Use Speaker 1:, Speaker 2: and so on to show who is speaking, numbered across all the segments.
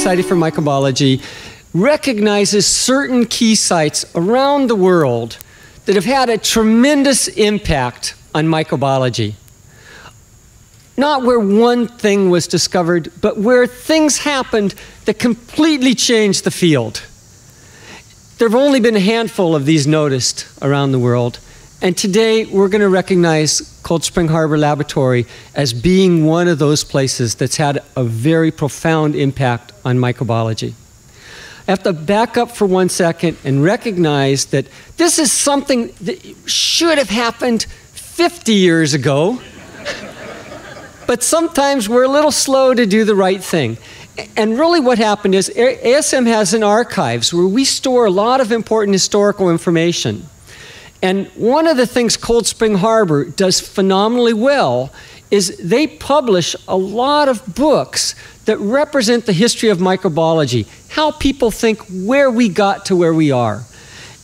Speaker 1: Society for Microbiology recognizes certain key sites around the world that have had a tremendous impact on microbiology. Not where one thing was discovered, but where things happened that completely changed the field. There have only been a handful of these noticed around the world. And today we're going to recognize Cold Spring Harbor Laboratory as being one of those places that's had a very profound impact on microbiology. I have to back up for one second and recognize that this is something that should have happened 50 years ago. but sometimes we're a little slow to do the right thing. And really, what happened is ASM has an archives where we store a lot of important historical information. And one of the things Cold Spring Harbor does phenomenally well is they publish a lot of books that represent the history of microbiology, how people think where we got to where we are.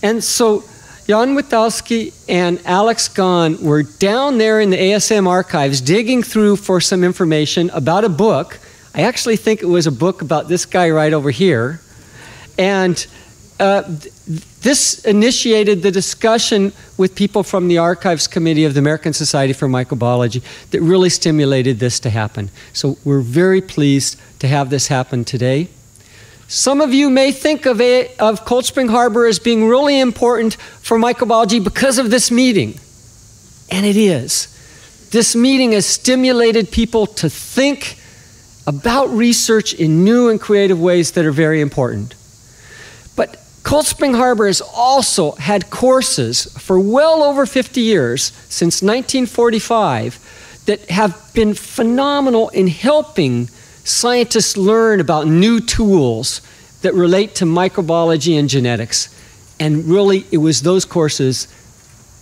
Speaker 1: And so Jan Witkowski and Alex Gann were down there in the ASM archives digging through for some information about a book. I actually think it was a book about this guy right over here. And uh, this initiated the discussion with people from the Archives Committee of the American Society for Microbiology that really stimulated this to happen. So we're very pleased to have this happen today. Some of you may think of, a, of Cold Spring Harbor as being really important for microbiology because of this meeting. And it is. This meeting has stimulated people to think about research in new and creative ways that are very important. Cold Spring Harbor has also had courses for well over 50 years, since 1945, that have been phenomenal in helping scientists learn about new tools that relate to microbiology and genetics. And really, it was those courses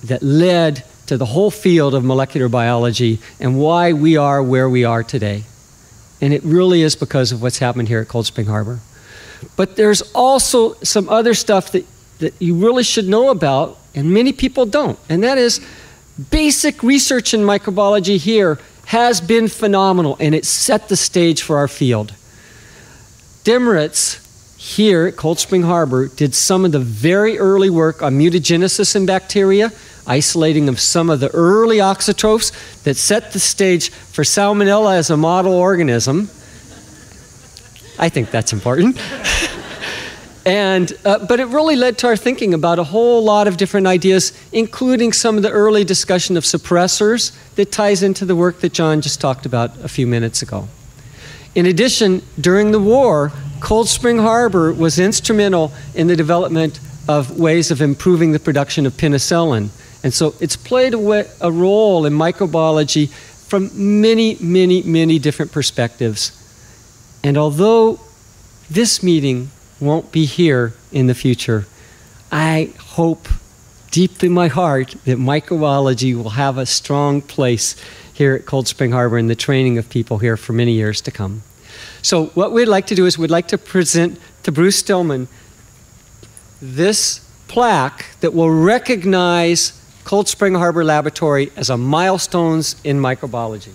Speaker 1: that led to the whole field of molecular biology and why we are where we are today. And it really is because of what's happened here at Cold Spring Harbor. But there's also some other stuff that, that you really should know about, and many people don't. And that is basic research in microbiology here has been phenomenal, and it set the stage for our field. Demerec here at Cold Spring Harbor did some of the very early work on mutagenesis in bacteria, isolating of some of the early auxotrophs that set the stage for Salmonella as a model organism. I think that's important. and, uh, but it really led to our thinking about a whole lot of different ideas, including some of the early discussion of suppressors that ties into the work that John just talked about a few minutes ago. In addition, during the war, Cold Spring Harbor was instrumental in the development of ways of improving the production of penicillin. And so it's played a, a role in microbiology from many, many, many different perspectives. And although this meeting won't be here in the future, I hope deep in my heart that microbiology will have a strong place here at Cold Spring Harbor in the training of people here for many years to come. So, what we'd like to do is we'd like to present to Bruce Stillman this plaque that will recognize Cold Spring Harbor Laboratory as a milestones in microbiology.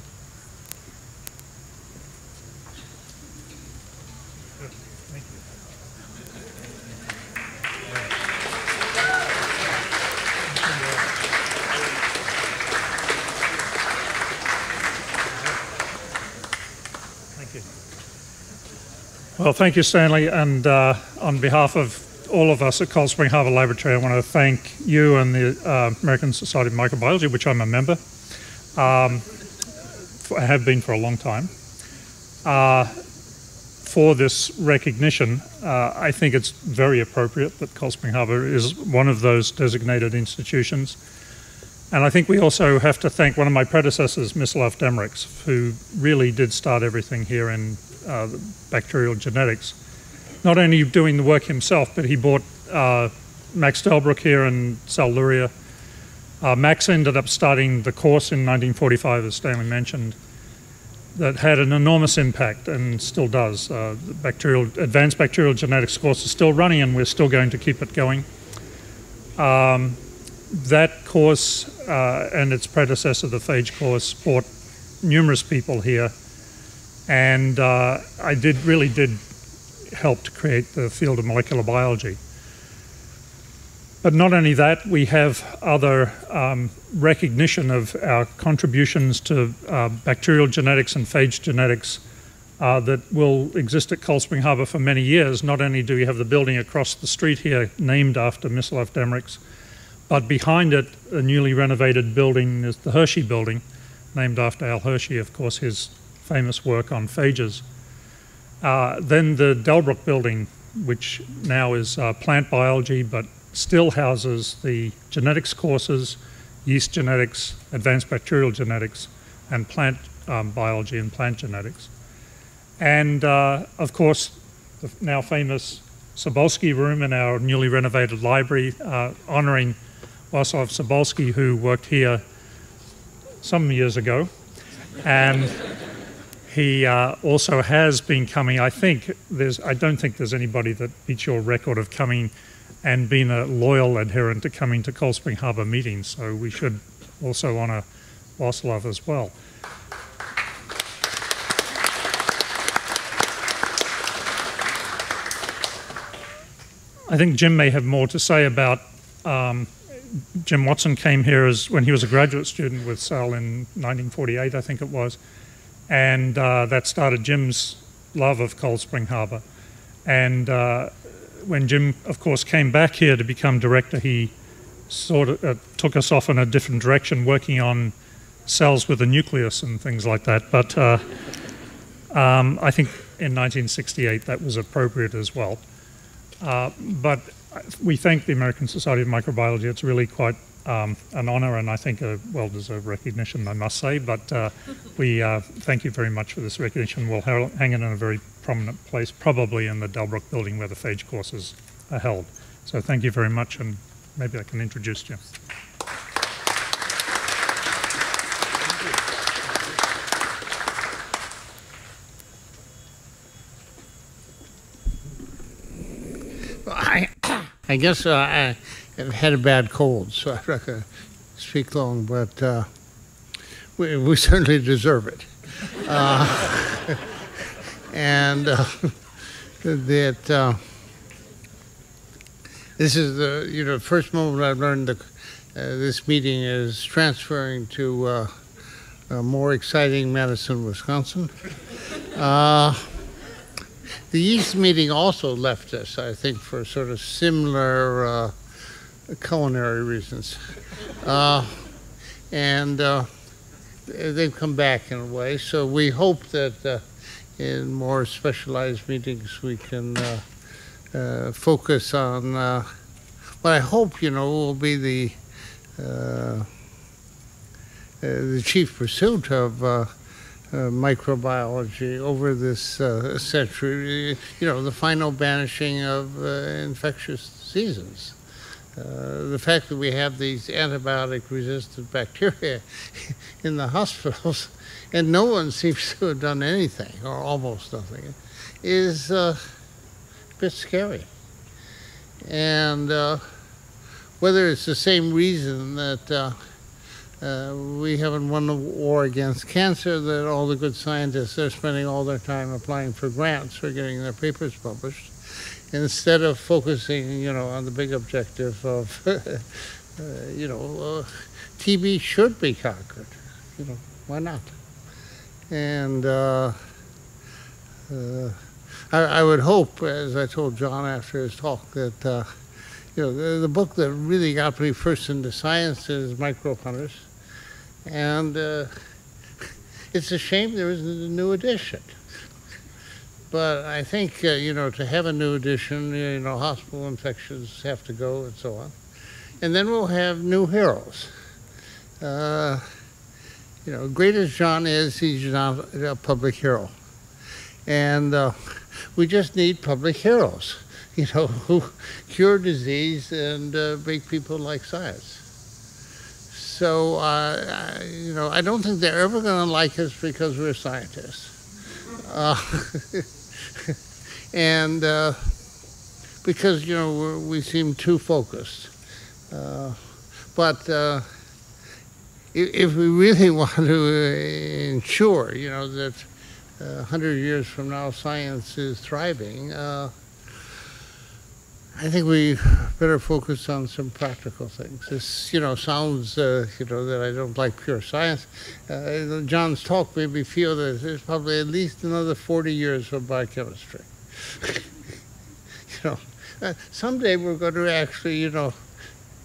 Speaker 2: Well, thank you, Stanley. And uh, on behalf of all of us at Cold Spring Harbor Laboratory, I want to thank you and the uh, American Society of Microbiology, which I'm a member, um, for, have been for a long time, uh, for this recognition. Uh, I think it's very appropriate that Cold Spring Harbor is one of those designated institutions. And I think we also have to thank one of my predecessors, Mislav Demerec, who really did start everything here in uh, bacterial genetics. Not only doing the work himself, but he bought uh, Max Delbruck here in Sal Luria. Uh, Max ended up starting the course in 1945, as Stanley mentioned, that had an enormous impact and still does. Uh, the bacterial, advanced bacterial genetics course is still running and we're still going to keep it going. Um, that course uh, and its predecessor, the phage course, brought numerous people here and uh, I did really did help to create the field of molecular biology. But not only that, we have other um, recognition of our contributions to uh, bacterial genetics and phage genetics uh, that will exist at Cold Spring Harbor for many years. Not only do we have the building across the street here named after Milislav Demerec, but behind it, a newly renovated building is the Hershey Building, named after Al Hershey, of course, his famous work on phages. Uh, then the Delbruck Building, which now is uh, plant biology, but still houses the genetics courses, yeast genetics, advanced bacterial genetics, and plant um, biology and plant genetics. And uh, of course, the now famous Szybalski room in our newly renovated library, uh, honoring Wacław Szybalski, who worked here some years ago. And he uh, also has been coming, I think, there's, I don't think there's anybody that beats your record of coming and being a loyal adherent to coming to Cold Spring Harbor meetings. So we should also honor Wacław as well. I think Jim may have more to say about. Um, Jim Watson came here as when he was a graduate student with Sal in 1948, I think it was, and uh, that started Jim's love of Cold Spring Harbor. And uh, when Jim, of course, came back here to become director, he sort of uh, took us off in a different direction, working on cells with a nucleus and things like that. But uh, um, I think in 1968 that was appropriate as well. Uh, but we thank the American Society of Microbiology. It's really quite um, an honor and I think a well-deserved recognition, I must say. But uh, we uh, thank you very much for this recognition. We'll hang it in a very prominent place, probably in the Delbruck building where the phage courses are held. So thank you very much, and maybe I can introduce you.
Speaker 3: I guess uh, I have had a bad cold, so I'm not going to speak long, but uh, we, we, certainly deserve it. Uh, and uh, that uh, this is the you know first moment I've learned that uh, this meeting is transferring to more exciting Madison, Wisconsin. The yeast meeting also left us, I think, for sort of similar uh, culinary reasons. Uh, and uh, they've come back in a way. So we hope that uh, in more specialized meetings we can uh, uh, focus on what I hope, you know, will be the the chief pursuit of uh, microbiology over this uh, century, you know, the final banishing of uh, infectious diseases. Uh, the fact that we have these antibiotic resistant bacteria in the hospitals and no one seems to have done anything or almost nothing is uh, a bit scary. And whether it's the same reason that uh, we haven't won the war against cancer that all the good scientists are spending all their time applying for grants for getting their papers published instead of focusing, you know, on the big objective of, uh, you know, uh, TB should be conquered. You know, why not? And uh, uh, I, I, would hope, as I told John after his talk, that uh, you know the, the, book that really got me first into science is Microbe Hunters and uh, it's a shame there isn't a new edition. But I think, uh, you know, to have a new edition, you know, hospital infections have to go and so on. And then we'll have new heroes. Uh, you know, great as John is, he's not a public hero. And uh, we just need public heroes, you know, who cure disease and uh, make people like science. So, uh, I, you know, I don't think they're ever going to like us because we're scientists. Uh, and uh, because, you know, we seem too focused. Uh, but uh, if, we really want to ensure, you know, that uh, 100 years from now science is thriving, uh, I think we better focus on some practical things. This, you know, sounds, uh, you know, that I don't like pure science. Uh, John's talk made me feel that there's probably at least another 40 years of biochemistry. you know, uh, someday we're going to actually, you know,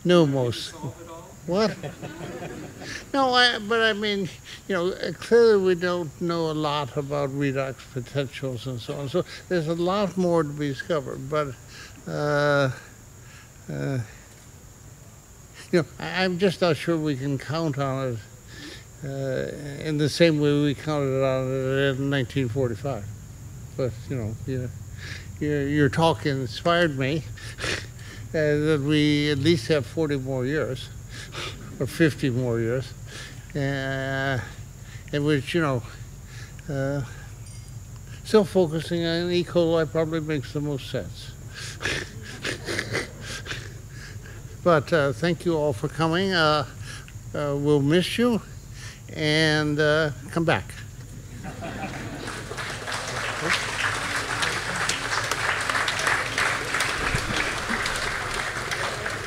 Speaker 3: know most. What? no, I, but I mean, you know, clearly we don't know a lot about redox potentials and so on. So there's a lot more to be discovered. But, uh, uh, you know, I, am just not sure we can count on it uh, in the same way we counted on it in 1945. But, you know, you, your, your talk inspired me that we at least have 40 more years or 50 more years, uh, in which, you know, uh, still focusing on E. coli probably makes the most sense. but uh, thank you all for coming. Uh, uh, we'll miss you and uh, come back.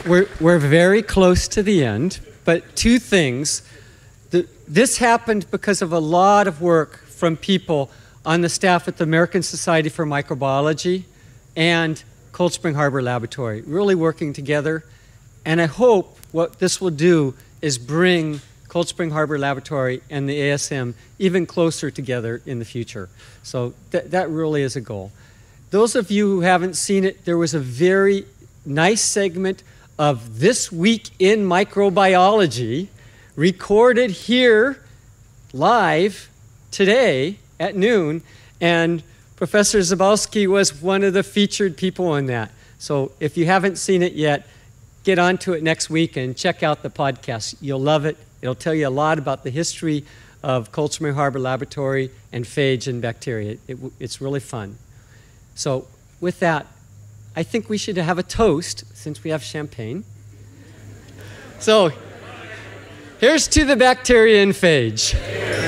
Speaker 1: We're, we're very close to the end, but two things. The, this happened because of a lot of work from people on the staff at the American Society for Microbiology and Cold Spring Harbor Laboratory, really working together. And I hope what this will do is bring Cold Spring Harbor Laboratory and the ASM even closer together in the future. So th that really is a goal. Those of you who haven't seen it, there was a very nice segment of This Week in Microbiology, recorded here live today at noon. And Professor Szybalski was one of the featured people on that. So if you haven't seen it yet, get onto it next week and check out the podcast. You'll love it. It'll tell you a lot about the history of Spring Harbor Laboratory and phage and bacteria. It, it's really fun. So with that, I think we should have a toast since we have champagne. So, here's to the bacteria and phage.